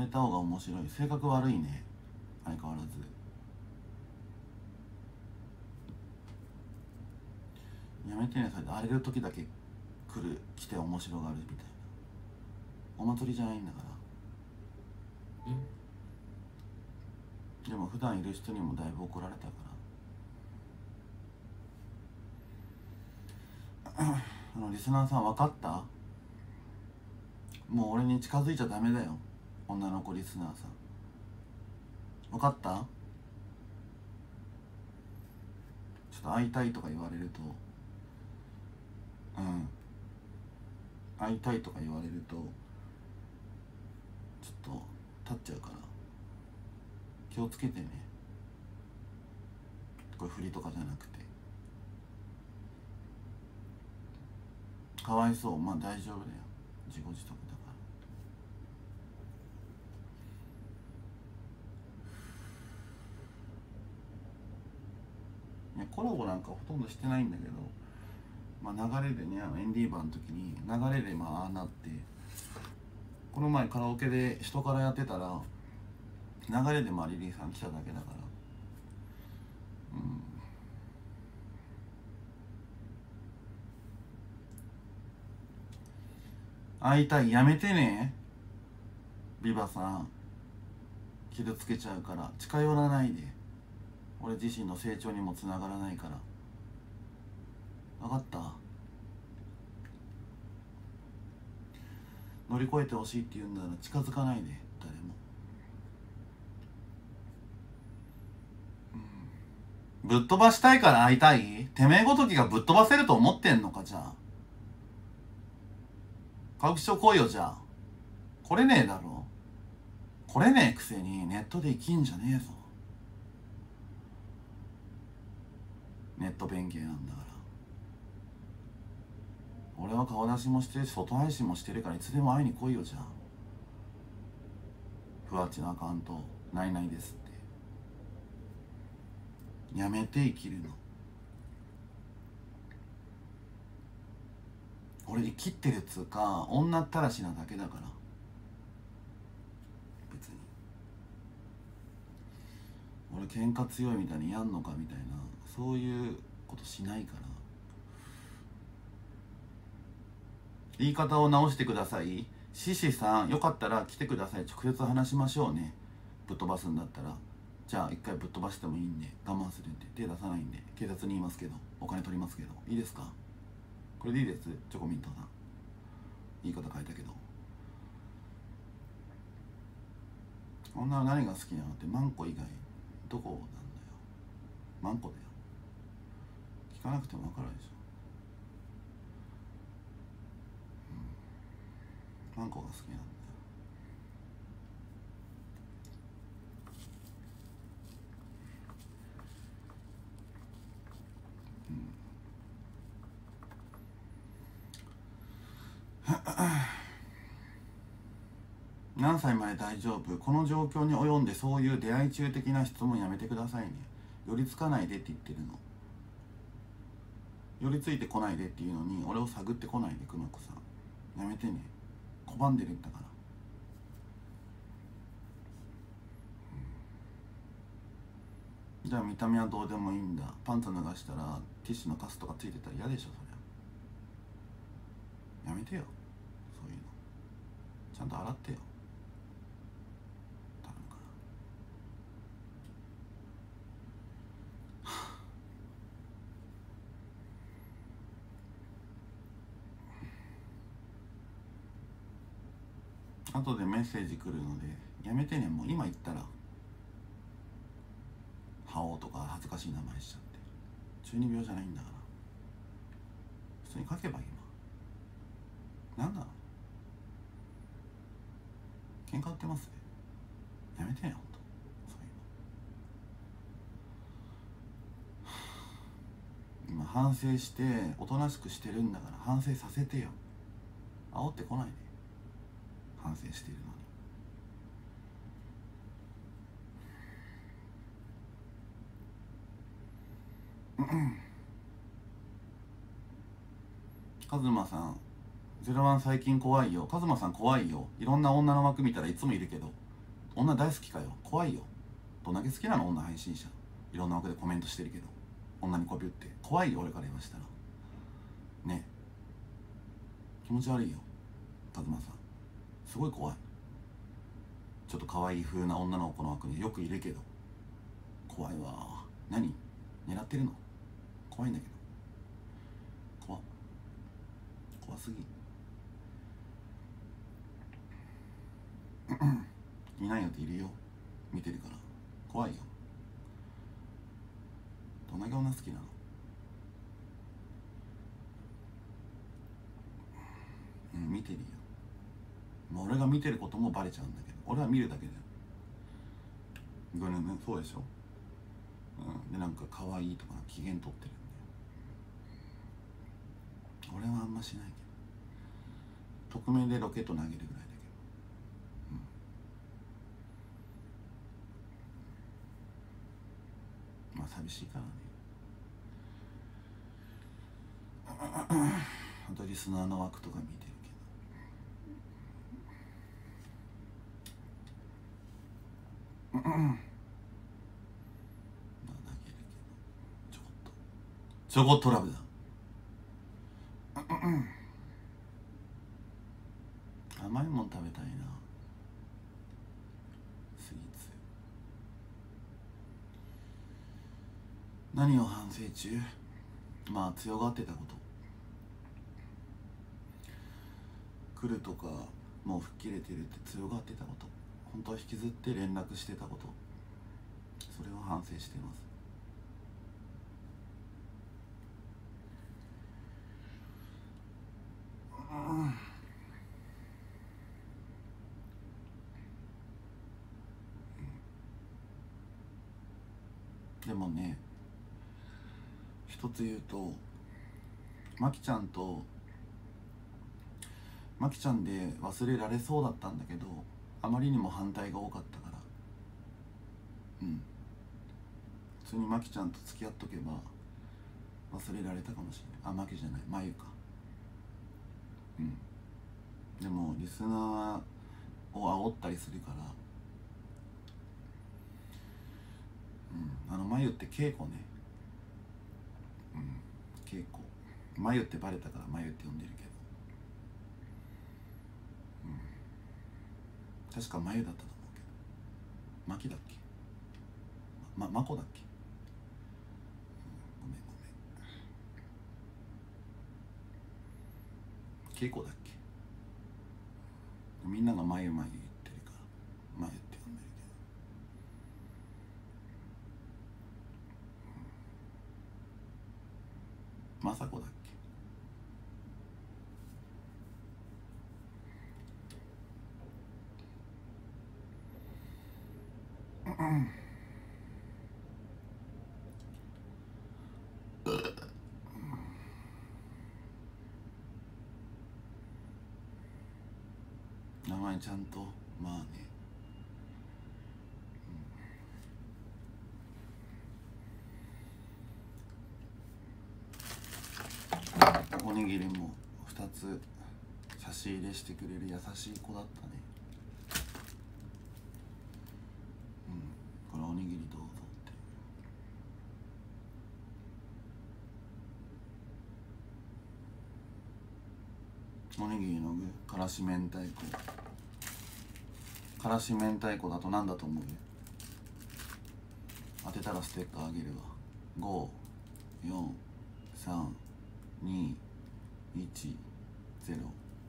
れた方が面白い。性格悪いね。相変わらず。やめてね。それで荒れる時だけ来る来て面白がるみたいな。お祭りじゃないんだから。でも普段いる人にもだいぶ怒られたから。あのリスナーさん分かった？もう俺に近づいちゃダメだよ女の子リスナーさん。分かった？ちょっと会いたいとか言われると。うん。会いたいとか言われるとちょっと立っちゃうから。気をつけてね。これ振りとかじゃなくて。かわいそう。まあ大丈夫だよ。自己自得だからねコラボなんかほとんどしてないんだけど、まあ、流れでねエンディーバーの時に流れでまあああなってこの前カラオケで人からやってたら流れでまあリリーさん来ただけだから。うん。会いたいやめてねビバさん。傷つけちゃうから近寄らないで。俺自身の成長にもつながらないから。分かった？乗り越えてほしいって言うんなら近づかないで誰も。ぶっ飛ばしたいから会いたい？てめえごときがぶっ飛ばせると思ってんのかじゃあ。歌舞伎町来いよじゃあ。来れねえだろ。来れねえくせにネットで生きんじゃねえぞ。ネット弁慶なんだから。俺は顔出しもしてるし外配信もしてるからいつでも会いに来いよじゃあふわっちのアカウントないないですって。やめて生きるの。俺生きってるっつうか女ったらしなだけだから。別に。俺喧嘩強いみたいにやんのかみたいな。そういうことしないから。言い方を直してください。シシさんよかったら来てください。直接話しましょうね。ぶっ飛ばすんだったら。じゃあ一回ぶっ飛ばしてもいいんで。我慢するんで。手出さないんで。警察に言いますけど。お金取りますけど。いいですか？これでいいです。チョコミントさん。言い方変えたけど。女は何が好きなのって？マンコ以外。どこなんだよ。マンコだよ。かなくても分かるでしょ、うん、マンコが好きなんだよ。何歳まで大丈夫？この状況に及んでそういう出会い中的な質問やめてくださいね。寄りつかないでって言ってるの。寄りついてこないでっていうのに俺を探ってこないで熊子さん。やめてね。拒んでるんだから。じゃあ見た目はどうでもいいんだ。パンツ脱がしたらティッシュのカスとかついてたら嫌でしょそりゃ。やめてよ。そういうの。ちゃんと洗ってよ頼むから後でメッセージ来るのでやめてねもう今言ったら覇王とか恥ずかしい名前しちゃって中二病じゃないんだから普通に書けばいい今何なの喧嘩売ってますやめてねほんと。そういうの。今反省しておとなしくしてるんだから反省させてよ。煽ってこないで。反省しているのに。カズマさんゼロワン最近怖いよ。カズマさん怖いよ。いろんな女の枠見たらいつもいるけど。女大好きかよ。怖いよ。どんだけ好きなの？女配信者。いろんな枠でコメントしてるけど。女にこび売って。怖いよ俺から言わしたら。ね。気持ち悪いよ。カズマさん。すごい怖い。ちょっと可愛い風な女の子の枠によくいるけど。怖いわ。何？狙ってるの？怖いんだけど。怖怖すぎ。いないよっているよ。見てるから。怖いよ。どんな女好きなの？うん見てるよ。もう俺が見てることもバレちゃうんだけど俺は見るだけだよ。これねそうでしょ？うん。でなんか可愛いとか機嫌取ってるんだよ。俺はあんましないけど。匿名でロケット投げるぐらいだけど。うん。まあ寂しいからね。あとリスナーの枠とか見てる。けどまあちょこっと。ちょこっとラブだ。甘いもん食べたいな。スイーツ。何を反省中？まあ強がってたこと。来るとかもう吹っ切れてるって強がってたこと。本当は引きずって連絡してたこと。それを反省しています。でもね一つ言うとまきちゃんとまきちゃんで忘れられそうだったんだけどあまりにも反対が多かったから。うん。普通にまきちゃんと付き合っとけば忘れられたかもしれない。あまきじゃない。まゆか。うん。でもリスナーを煽ったりするから。うん。あのまゆって稽古ね。うん。稽古まゆってバレたからまゆって呼んでるけどうん確か眉だったと思うけど。まきだっけ？ままこだっけ、うん、ごめんごめん。稽古だっけ？みんなが眉眉まゆ言ってるからまゆって呼んでるけどまさこだっけ名前ちゃんとまあね、おにぎりも2つ差し入れしてくれる優しい子だったねうんこれおにぎりどうぞっておにぎりの具からし明太子。からし明太子だと何だと思う？当てたらステッカーあげるわ。54321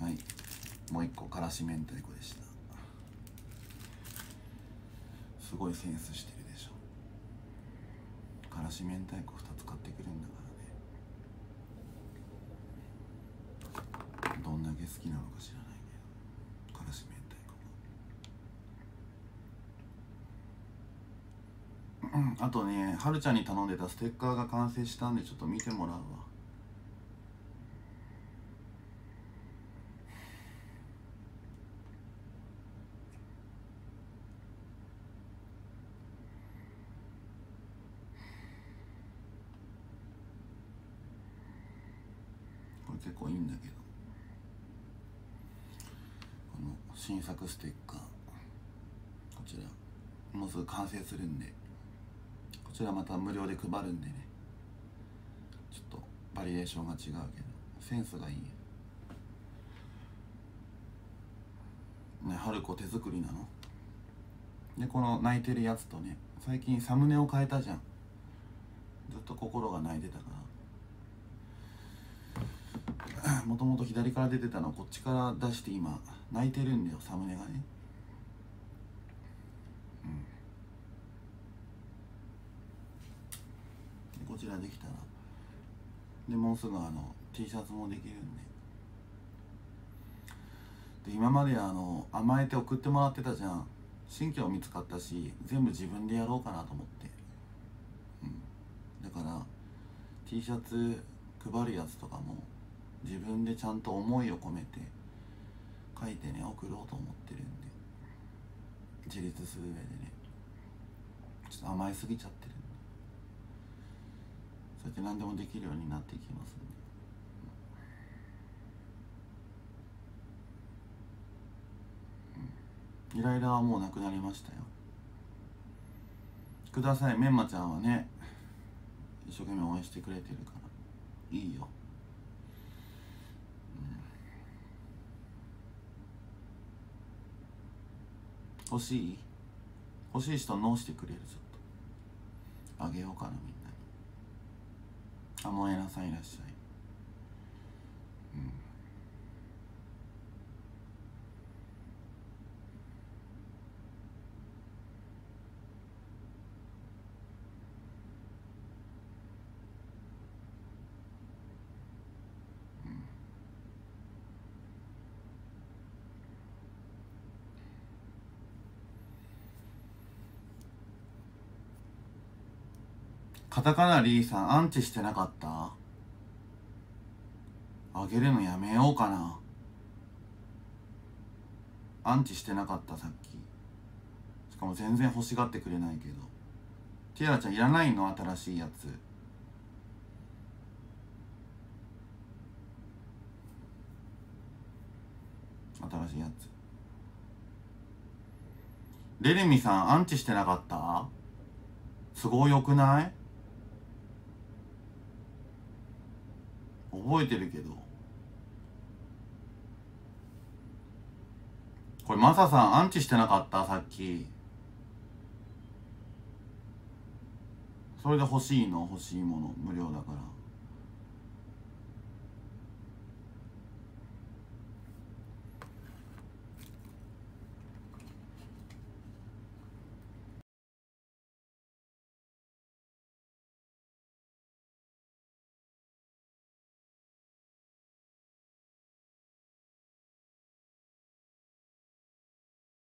はい。もう一個からし明太子でした。すごいセンスしてるでしょ。からし明太子2つ買ってくるんだからね。どんだけ好きなのか知らないけどからし明太子があとねはるちゃんに頼んでたステッカーが完成したんでちょっと見てもらうわ。これ結構いいんだけど。この新作ステッカー。こちちら。もうすぐ完成するんで。こちらまた無料で配るんでね。ちょっとバリエーションが違うけど。センスがいいね春子手作りなの？でこの泣いてるやつとね最近サムネを変えたじゃん。ずっと心が泣いてたから。もともと左から出てたのこっちから出して今泣いてるんだよサムネがねうんこちらできたらでもうすぐあの T シャツもできるんで。で今まであの甘えて送ってもらってたじゃん。新居見つかったし全部自分でやろうかなと思って。うん。だから T シャツ配るやつとかも自分でちゃんと思いを込めて書いてね送ろうと思ってるんで。自立する上でね。ちょっと甘えすぎちゃってる。そうやって何でもできるようになってきますんで。イライラはもうなくなりましたよ。くださいメンマちゃんはね一生懸命応援してくれてるから。いいよ、うん、欲しい？欲しい人ノーしてくれるちょっと。あげようかなみんな。あもえなさんいらっしゃい。うん。カタカナリーさんアンチしてなかった？あげるのやめようかな。アンチしてなかったさっき。しかも全然欲しがってくれないけど。ティアラちゃんいらないの？新しいやつ。新しいやつ。レレミさんアンチしてなかった？都合よくない？覚えてるけど。これマサさんアンチしてなかった？さっき。それで欲しいの？欲しいもの？無料だから。